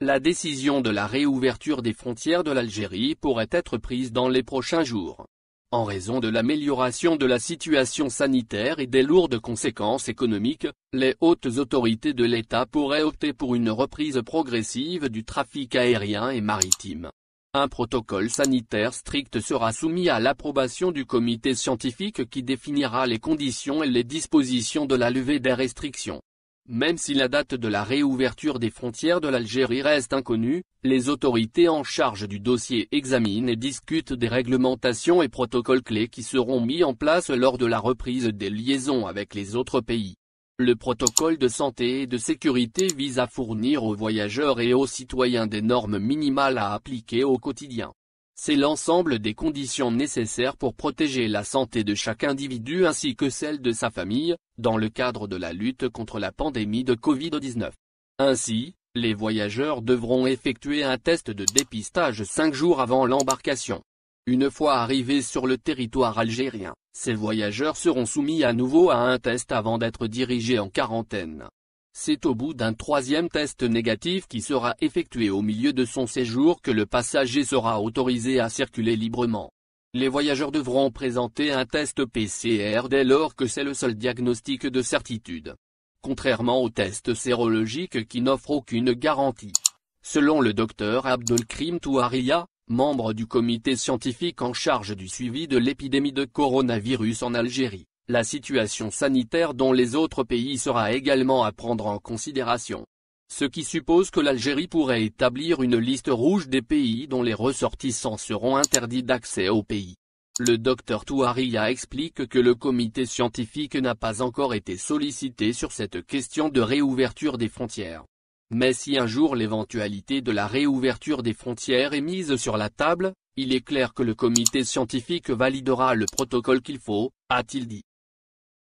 La décision de la réouverture des frontières de l'Algérie pourrait être prise dans les prochains jours. En raison de l'amélioration de la situation sanitaire et des lourdes conséquences économiques, les hautes autorités de l'État pourraient opter pour une reprise progressive du trafic aérien et maritime. Un protocole sanitaire strict sera soumis à l'approbation du comité scientifique qui définira les conditions et les dispositions de la levée des restrictions. Même si la date de la réouverture des frontières de l'Algérie reste inconnue, les autorités en charge du dossier examinent et discutent des réglementations et protocoles clés qui seront mis en place lors de la reprise des liaisons avec les autres pays. Le protocole de santé et de sécurité vise à fournir aux voyageurs et aux citoyens des normes minimales à appliquer au quotidien. C'est l'ensemble des conditions nécessaires pour protéger la santé de chaque individu ainsi que celle de sa famille, dans le cadre de la lutte contre la pandémie de Covid-19. Ainsi, les voyageurs devront effectuer un test de dépistage cinq jours avant l'embarcation. Une fois arrivés sur le territoire algérien, ces voyageurs seront soumis à nouveau à un test avant d'être dirigés en quarantaine. C'est au bout d'un troisième test négatif qui sera effectué au milieu de son séjour que le passager sera autorisé à circuler librement. Les voyageurs devront présenter un test PCR dès lors que c'est le seul diagnostic de certitude. Contrairement au test sérologique qui n'offre aucune garantie. Selon le docteur Abdelkrim Touaria, membre du comité scientifique en charge du suivi de l'épidémie de coronavirus en Algérie, la situation sanitaire dont les autres pays sera également à prendre en considération. Ce qui suppose que l'Algérie pourrait établir une liste rouge des pays dont les ressortissants seront interdits d'accès au pays. Le docteur Touaria explique que le comité scientifique n'a pas encore été sollicité sur cette question de réouverture des frontières. Mais si un jour l'éventualité de la réouverture des frontières est mise sur la table, il est clair que le comité scientifique validera le protocole qu'il faut, a-t-il dit.